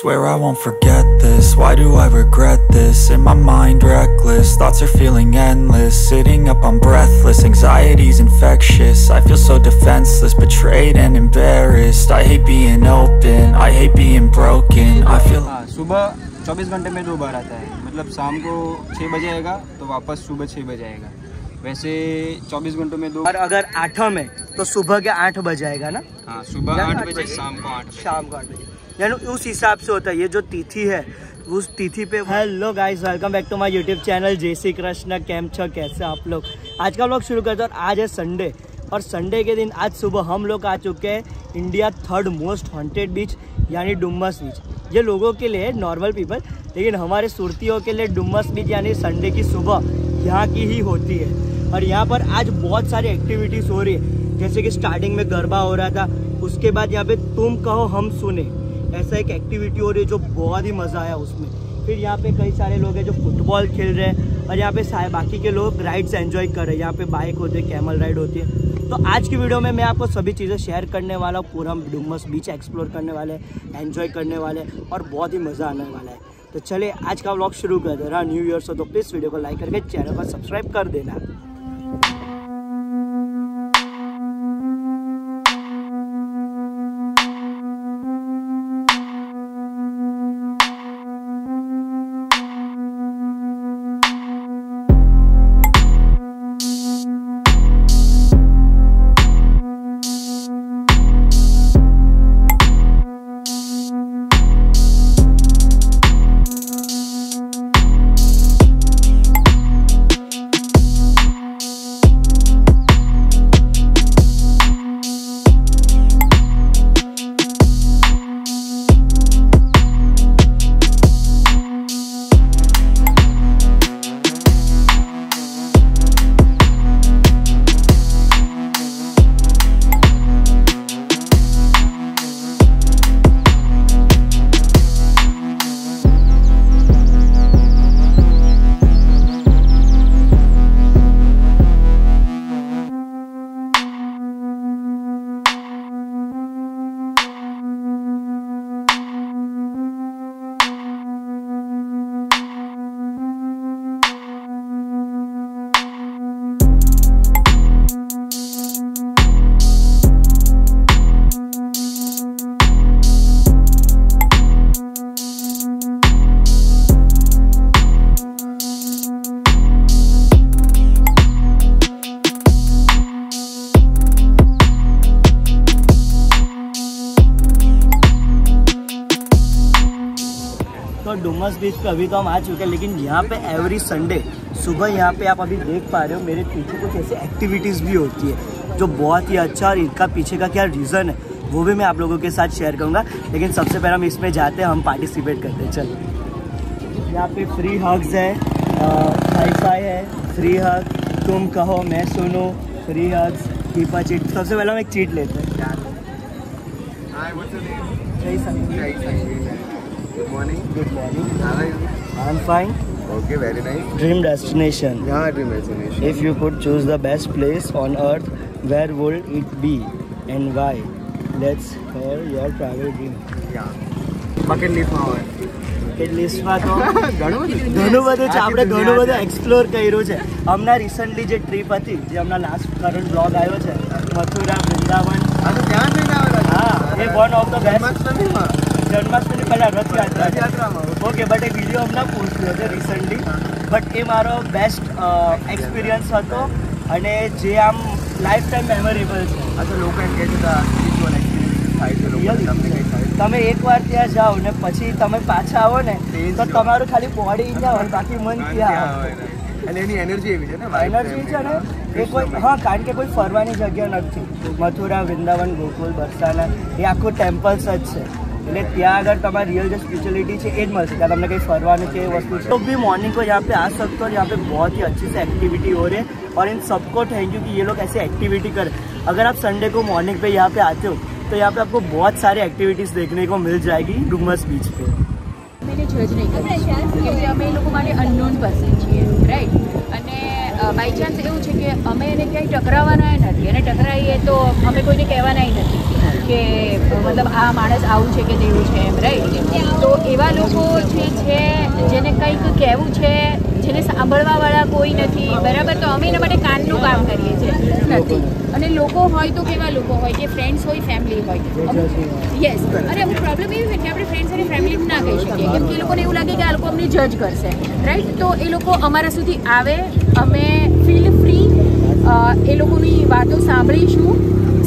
Swear I won't forget this, why do I regret this? In my mind reckless, thoughts are feeling endless Sitting up I'm breathless, anxiety's infectious I feel so defenseless, betrayed and embarrassed I hate being open, I hate being broken I feel हाँ सुबह 24 घंटे में दो बार आता है मतलब शाम को 6 बजे आएगा तो वापस सुबह 6 बजे आएगा वैसे 24 घंटों में दो और अगर आठम है तो सुबह के आठ बजे आएगा ना हाँ सुबह या आठ आठ बजे बजे? शाम को आठ बजे शाम को आठ बजे यानी उस हिसाब से होता है, ये जो तिथि है, उस तिथि पे hello guys welcome back to my YouTube channel जय श्री कृष्ण कैम छ, कैसे आप लोग? आज का व्लॉग शुरू करते हैं और आज है संडे और संडे के दिन आज सुबह हम लोग आ चुके हैं India third most haunted beach यानी डुम्मस बीच ये लोगों के लिए नॉर्मल पीपल लेकिन हमारे सुरतियों के लिए डुम्मस बीच यानी संडे की सुबह, यहाँ की ही होती है। और यहाँ पर आज बहुत सारी एक्टिविटीज़ हो रही है। जैसे कि स्टार्टिंग में गरबा हो रहा था, उसके बाद यहाँ पे तुम कहो, हम सुने। ऐसा एक एक्टिविटी हो रही है जो बहुत ही मज़ा आया उसमें। फिर यहाँ पे कई सारे लोग हैं जो फुटबॉल खेल रहे हैं और यहाँ पे सारे बाकी के लोग राइड्स एंजॉय कर रहे हैं। यहाँ पे बाइक होती है कैमल राइड होती है। तो आज की वीडियो में मैं आपको सभी चीज़ें शेयर करने वाला हूँ। पूरा हम डुमस बीच एक्सप्लोर करने वाले हैं एंजॉय करने वाले हैं और बहुत ही मज़ा आने वाला है। तो चलिए आज का व्लॉग शुरू कर दे रहा न्यू ईयर से तो प्लीज़ वीडियो को लाइक करके चैनल को सब्सक्राइब कर देना। तो डुमस बीच पे अभी तो हम आ चुके हैं लेकिन यहाँ पे एवरी संडे सुबह यहाँ पे आप अभी देख पा रहे हो मेरे पीछे कुछ ऐसे एक्टिविटीज़ भी होती है जो बहुत ही अच्छा और इनका पीछे का क्या रीज़न है वो भी मैं आप लोगों के साथ शेयर करूँगा। लेकिन सबसे पहले हम इसमें जाते हैं हम पार्टिसिपेट करते हैं चल। यहाँ पे फ्री हग्स है हाई फाई है फ्री हग तुम कहो मैं सुनो फ्री हग्स कीपा चीट सबसे पहले हम एक चीट लेते हैं। संगीत। Good morning. Good morning. How are you? I'm fine. Okay, very nice. Dream destination. Yeah, dream destination. If you could choose the best place on earth, where would it be and why? Let's hear your travel dream. Yeah. Bucket લિસ્ટમાં હોય bucket લિસ્ટમાં તો ઘણું ઘણું બધું છે આપણે ઘણું બધું એક્સપ્લોર કર્યું છે હમણાં રિસન્ટલી જે ટ્રીપ હતી જે હમણાં લાસ્ટ કરંટ બ્લોગ આવ્યો છે મથુરા વૃંદાવન હા તો ત્યાં જઈને આવેલા હા એ one of the best Janmashtami પહેલા રથયાત્રા. રથયાત્રામાં. ઓકે બટ એ વીડિયો હમણાં પૂછ્યો હતો રિસન્ટલી બટ એ મારો બેસ્ટ એક્સપિરિયન્સ હતો અને જે આમ લાઈફ ટાઈમ મેમોરેબલ છે આ તો લોકો એમ કહે છે કે આ spiritual થાય છે લોકોને. તમને કંઈ તમે એકવાર ત્યાં જાઓ ને પછી તમે પાછા આવો ને તે તમારું ખાલી બોડી ત્યાં હોય બાકી મન ક્યાં ત્યાં. અને એની એનર્જી એવી છે ને એનર્જી છે ને એ કોઈ હા કારણ કે કોઈ ફરવાની જગ્યા નથી મથુરા વૃંદાવન ગોકુલ બરસાના એ આખું ટેમ્પલ્સ જ છે એટલે ત્યાં આગળ તમારી रियल जो स्पिरिचुअलिटी છે એ જ મળશે ત્યાં તમને કંઈ ફરવાનું કે એ वस्तु છે तो भी मॉर्निंग को यहाँ पे आ सकते हो और यहाँ पे बहुत ही अच्छी से एक्टिविटी हो रही है और इन सबको थैंक यू कि ये लोग ऐसे एक्टिविटी करें अगर आप संडे को मॉर्निंग पे यहाँ पे आते हो तो यहाँ पे आपको बहुत सारी एक्टिविटीज़ देखने को मिल जाएगी डुमस बीच पे અમે એને જજ નહીં કરીએ કેમ કે અમે એ લોકો માટે અનનોન બાય ચાન્સ એવું છે કે અમે એને ક્યાંય ટકરાવાના નથી. અને ટકરાઈએ તો અમે કોઈને કહેવાના નથી કે, મતલબ આ માણસ આવું છે કે તેવું છે એમ રાઈટ તો એવા લોકો જે છે, જેને કંઈક કહેવું છે, જેને સાંભળવાવાળા કોઈ નથી, બરાબર? તો અમે એના માટે કાનનું કામ કરીએ છીએ. નથી. અને લોકો હોય તો કેવા લોકો હોય? કે ફ્રેન્ડ્સ હોય ફેમિલી હોય. યસ અને અમુક પ્રોબ્લેમ એવી હોય કે આપણે ફ્રેન્ડ્સ અને ફેમિલી ના કહી શકીએ. કેમ કે એ લોકોને એવું લાગે કે આ લોકો અમને જજ કરશે. રાઈટ તો એ લોકો અમારા સુધી આવે અમે ફીલ ફ્રી એ લોકોની વાતો સાંભળીશું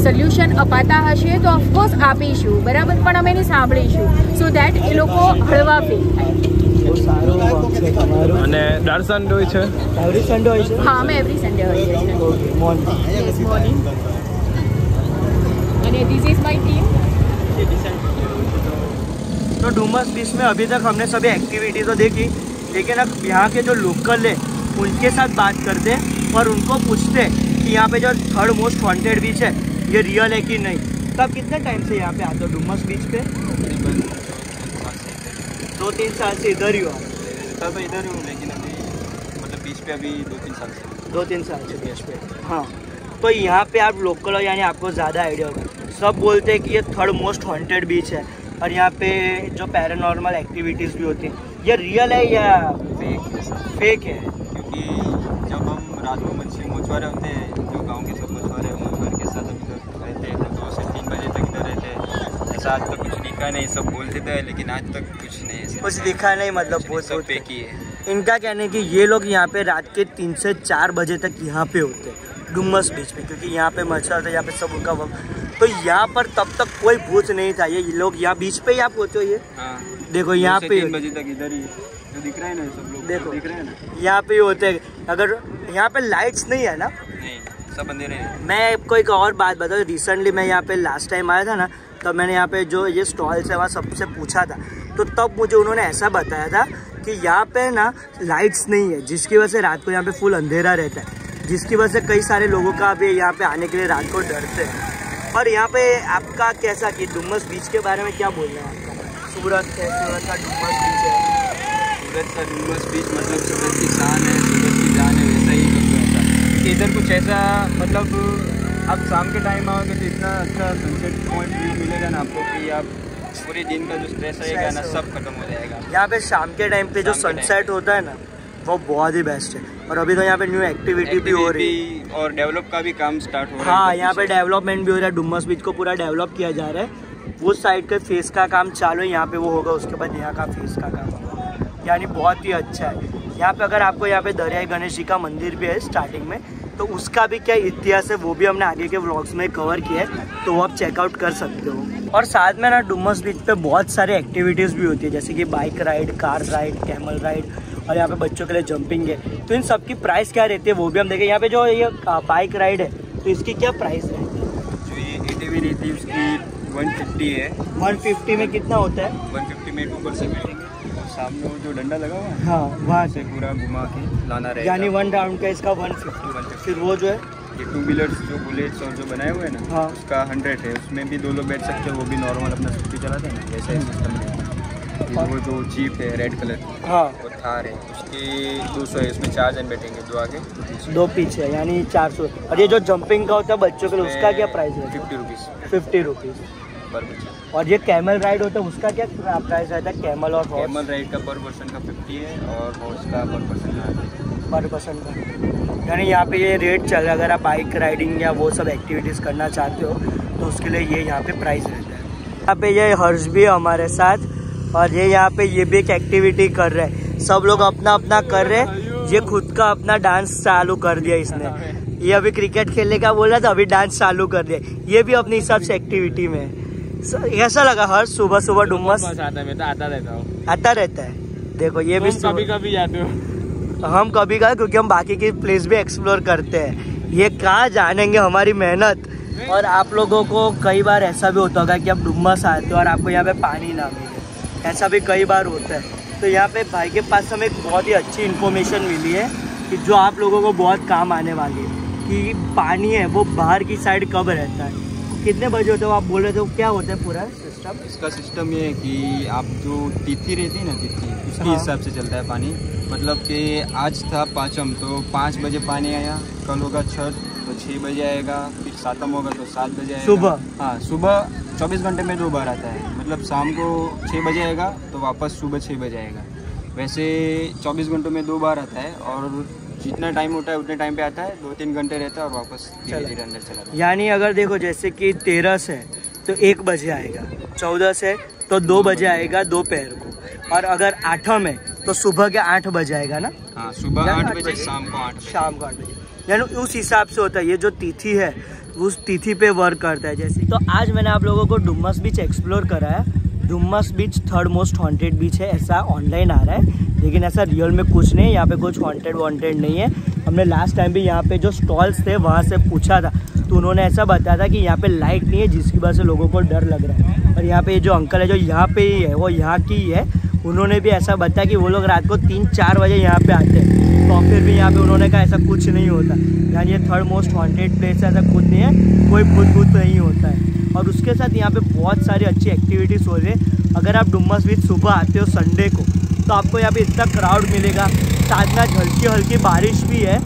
સોલ્યુશન અપાતા હશે તો ઓફકોર્સ આપીશું બરાબર પણ અમે એને સાંભળીશું સો દેટ એ લોકો હળવા ફીલ થાય બહુ સારું વર્ક છે તમારું અને દારસાન હોય છે એવરી સન્ડે હોય છે હા અમે એવરી સન્ડે હોઈએ છીએ ओके मॉर्निंग યસ મોર્નિંગ અને ધીસ ઇઝ માય ટીમ तो डूमस बीच में अभी तक हमने सभी एक्टिविटी तो देखी लेकिन अब यहाँ के जो लोकल है उनके साथ बात करते हैं और उनको पूछते हैं कि यहाँ पे जो थर्ड मोस्ट वांटेड बीच है ये रियल है कि नहीं? तो आप कितने टाइम से यहाँ पे आते हो डुमस बीच पे? दो तीन साल से इधर ही हो आप। तो इधर ही हूँ लेकिन अभी मतलब बीच पे अभी दो तीन साल से। दो तीन साल से। बीच पे। हाँ। तो यहाँ पे आप लोकल हो यानी आपको ज़्यादा आइडिया होगा। सब बोलते हैं कि ये थर्ड मोस्ट हॉन्टेड बीच है। और यहाँ पे जो पैरानॉर्मल एक्टिविटीज़ भी होती हैं ये रियल है या फेक फेक है? मछुआरे होते हैं जो गाँव के सब मछुआरे हैं उन के साथ अभी तक रहते हैं तो दो से तीन बजे तक इधर रहते हैं। ऐसा आज तक कुछ दिखा नहीं सब बोलते थे लेकिन आज तक कुछ नहीं कुछ दिखा नहीं मतलब बहुत सब बहुत फेक ही इनका कहना है कि ये लोग यहाँ पे रात के तीन से चार बजे तक यहाँ पे होते हैं डुमस बीच पे क्योंकि यहाँ पे मच्छर था यहाँ पे सब उनका वक्त। तो यहाँ पर तब तक कोई भूत नहीं था ये लोग यहाँ बीच पे ही आप होते हो ये? हाँ। देखो यहाँ पे बजे तक इधर ही जो दिख रहा है ना ये सब लोग देखो। दिख रहे हैं ना। यहाँ पे होते हैं अगर यहाँ पे लाइट्स नहीं है ना? नहीं सब अंधेरे हैं। मैं आपको एक और बात बताऊँ रिसेंटली मैं यहाँ पे लास्ट टाइम आया था ना तब मैंने यहाँ पे जो ये स्टॉल्स है वहाँ सबसे पूछा था। तो तब मुझे उन्होंने ऐसा बताया था कि यहाँ पे ना लाइट्स नहीं है जिसकी वजह से रात को यहाँ पे फुल अंधेरा रहता है। जिसकी वजह से कई सारे लोगों का भी यहाँ पे आने के लिए रात को डरते हैं। और यहाँ पे आपका कैसा कि डुमस बीच के बारे में क्या बोलना है आपका? सूरत है सूरत का डुमस बीच है। सूरत का डुमस बीच मतलब सूरत की शान है सूरत की जान है वैसा ही क्योंकि इधर कुछ ऐसा मतलब आप शाम के टाइम आओगे तो इतना अच्छा सनसेट पॉइंट व्यू मिलेगा ना आपको कि आप पूरे दिन का जो स्ट्रेस रहेगा ना सब खत्म हो जाएगा। यहाँ पे शाम के टाइम पे जो सनसेट होता है ना वो बहुत ही बेस्ट है। और अभी तो यहाँ पे न्यू एक्टिविटी भी हो रही है। और डेवलप का भी काम स्टार्ट हो रहा है। हाँ यहाँ पे डेवलपमेंट भी हो रहा है। डुमस बीच को पूरा डेवलप किया जा रहा है। उस साइड के फेस का काम चालू है। यहाँ पे वो होगा उसके बाद यहाँ का फेस का काम होगा। यानी बहुत ही अच्छा है। यहाँ पे अगर आपको यहाँ पे दरियाई गणेश जी का मंदिर भी है स्टार्टिंग में तो उसका भी क्या इतिहास है वो भी हमने आगे के व्लॉग्स में कवर किया है। तो वो आप चेकआउट कर सकते हो। और साथ में ना डुमस बीच पे बहुत सारे एक्टिविटीज़ भी होती है जैसे कि bike ride car ride camel ride और यहाँ पे बच्चों के लिए जंपिंग है। तो इन सब की प्राइस क्या रहती है वो भी हम देखें। यहाँ पे जो ये बाइक राइड है तो इसकी क्या प्राइस रहती है? जो ये एटीवी रहती है उसकी 150 है। 150 में कितना होता है? 150 में टू परसेंट मिलेंगे सामने वो जो डंडा लगा हुआ है हाँ वहाँ से। पूरा घुमा के लाना रहेगा। यानी वन राउंड का इसका 150 फिर वो जो है? ये टू व्हीलर्स जो बुलेट्स और जो बनाए हुए हैं ना हाँ। उसका हंड्रेड है। उसमें भी दो लोग बैठ सकते हैं वो भी नॉर्मल अपना स्कूटी चलाते हैं ना वैसा ही सिस्टम है वो जो जीप है रेड कलर हाँ। वो थार है उसकी दो सौ है उसमें चार जन बैठेंगे दो आगे। दो पीछे यानी 400 और ये जो जंपिंग का होता है बच्चों के लिए उसका क्या प्राइस है? फिफ्टी रुपीज़ फिफ्टी रुपीज़ पर बच्चा। और ये कैमल राइड होता है उसका क्या प्राइस रहता है? कैमल और कैमल राइड का पर पर्सन का फिफ्टी है और हॉर्स का पर पर्सन पर पर्सन का। यानी यहाँ पे ये रेट चल रहा है अगर आप बाइक राइडिंग या वो सब एक्टिविटीज़ करना चाहते हो तो उसके लिए ये यहाँ पे प्राइस रहता है। यहाँ पे ये हर्ष भी है हमारे साथ। और ये यहाँ पे ये भी एक एक्टिविटी कर रहे हैं। सब लोग अपना अपना कर रहे हैं। ये खुद का अपना डांस चालू कर दिया इसने। ये अभी क्रिकेट खेलने का बोला था अभी डांस चालू कर दिया। ये भी अपने हिसाब से एक्टिविटी में है। कैसा लगा हर सुबह सुबह डुमस आता तो आता रहता हूँ। आता रहता है। देखो ये भी कभी कभी जाते हो? हम कभी कहा क्योंकि हम बाकी की प्लेस भी एक्सप्लोर करते हैं। ये कहाँ जानेंगे हमारी मेहनत? और आप लोगों को कई बार ऐसा भी होता होगा कि आप डुमस आते हो और आपको यहाँ पे पानी ना मिले। ऐसा भी कई बार होता है। तो यहाँ पे भाई के पास हमें एक बहुत ही अच्छी इन्फॉर्मेशन मिली है कि जो आप लोगों को बहुत काम आने वाली है कि पानी है वो बाहर की साइड कब रहता है। कितने बजे होते हो आप बोल रहे थे क्या होता है पूरा सिस्टम इसका सिस्टम ये है कि आप जो तिथि रहती है ना तिथि उसके हाँ। हिसाब से चलता है पानी। मतलब कि आज था पाँचम तो पाँच बजे पानी आया कल होगा छठ छः बजे आएगा फिर सातम होगा तो सात बजे आएगा। सुबह? हाँ सुबह चौबीस घंटे में दो बार आता है। मतलब शाम को छः बजे आएगा तो वापस सुबह छः बजे आएगा। वैसे चौबीस घंटों में दो बार आता है और जितना टाइम होता है उतने टाइम पे आता है दो तीन घंटे रहता है और वापस धीरे धीरे अंदर चला जाता है। यानी अगर देखो जैसे कि तेरह से तो एक बजे आएगा। चौदह से तो दो बजे आएगा दोपहर को। और अगर आठम है तो सुबह के आठ बजे आएगा ना? हाँ सुबह आठ आठ बजे? शाम को आठ शाम को आठ बजे। यानी उस हिसाब से होता है, ये जो तिथि है, उस तिथि पे वर्क करता है, जैसे तो आज मैंने आप लोगों को डुमस बीच एक्सप्लोर कराया Dumas beach third most haunted beach है, ऐसा ऑनलाइन आ रहा है। लेकिन ऐसा रियल में कुछ नहीं है यहाँ पे कुछ हॉन्टेड वॉन्टेड नहीं है। हमने लास्ट टाइम भी यहाँ पे जो स्टॉल्स थे, वहाँ से पूछा था। तो उन्होंने ऐसा बताया था कि यहाँ पे लाइट नहीं है, जिसकी वजह से लोगों को डर लग रहा है। और यहाँ पे जो अंकल है, जो यहाँ पे ही है, वो यहाँ की ही है। उन्होंने भी ऐसा बताया कि वो लोग रात को तीन चार बजे यहाँ पे आते हैं। तो फिर भी यहाँ पे उन्होंने कहा ऐसा कुछ नहीं होता। यानी ये थर्ड मोस्ट हॉन्टेड प्लेस है, ऐसा कुछ नहीं है। कोई भूत भूत नहीं होता है। और उसके साथ यहाँ पे बहुत सारी अच्छी एक्टिविटीज़ हो रही है। अगर आप डुम्मस बीच सुबह आते हो संडे को तो आपको यहाँ पे इतना क्राउड मिलेगा। साथ में हल्की हल्की बारिश भी है।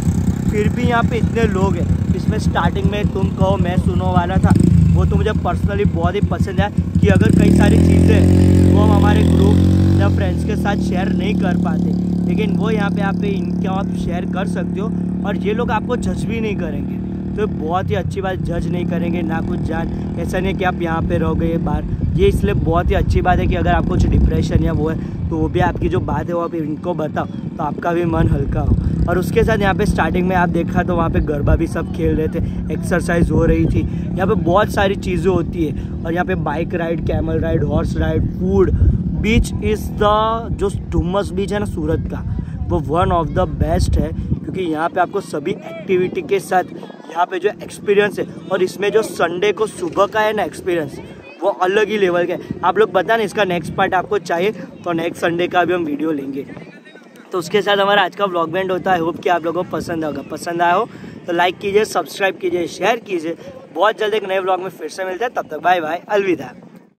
फिर भी यहाँ पे इतने लोग हैं। इसमें स्टार्टिंग में तुम कहो, मैं सुनो वाला था। वो तो मुझे पर्सनली बहुत ही पसंद है कि अगर कई सारी चीज़ें वो हम हमारे ग्रुप या फ्रेंड्स के साथ शेयर नहीं कर पाते। लेकिन वो यहाँ पे आप पे इनके आप शेयर कर सकते हो और ये लोग आपको जज भी नहीं करेंगे। तो बहुत ही अच्छी बात जज नहीं करेंगे, ना कुछ जान। ऐसा नहीं कि आप यहाँ पे रहोगे बाहर। ये इसलिए बहुत ही अच्छी बात है कि अगर आपको कुछ डिप्रेशन या वो है तो वो भी आपकी जो बात है वो आप इनको बताओ तो आपका भी मन हल्का हो। और उसके साथ यहाँ पे स्टार्टिंग में आप देखा तो वहाँ पे गरबा भी सब खेल रहे थे एक्सरसाइज हो रही थी। यहाँ पे बहुत सारी चीज़ें होती है। और यहाँ पे bike ride camel ride horse ride food beach is the, जो डुमस बीच है ना सूरत का, वो वन ऑफ़ द बेस्ट है, क्योंकि यहाँ पे आपको सभी एक्टिविटी के साथ यहाँ पे जो एक्सपीरियंस है, और इसमें जो संडे को सुबह का है ना एक्सपीरियंस वो अलग ही लेवल का है। आप लोग बता ना इसका नेक्स्ट पार्ट आपको चाहिए तो नेक्स्ट संडे का भी हम वीडियो लेंगे। तो उसके साथ हमारा आज का ब्लॉग बैंड होता है। होप कि आप लोगों को पसंद होगा। पसंद आया हो तो लाइक कीजिए सब्सक्राइब कीजिए शेयर कीजिए। बहुत जल्द एक नए ब्लॉग में फिर से मिलते हैं। तब तक बाय बाय अलविदा।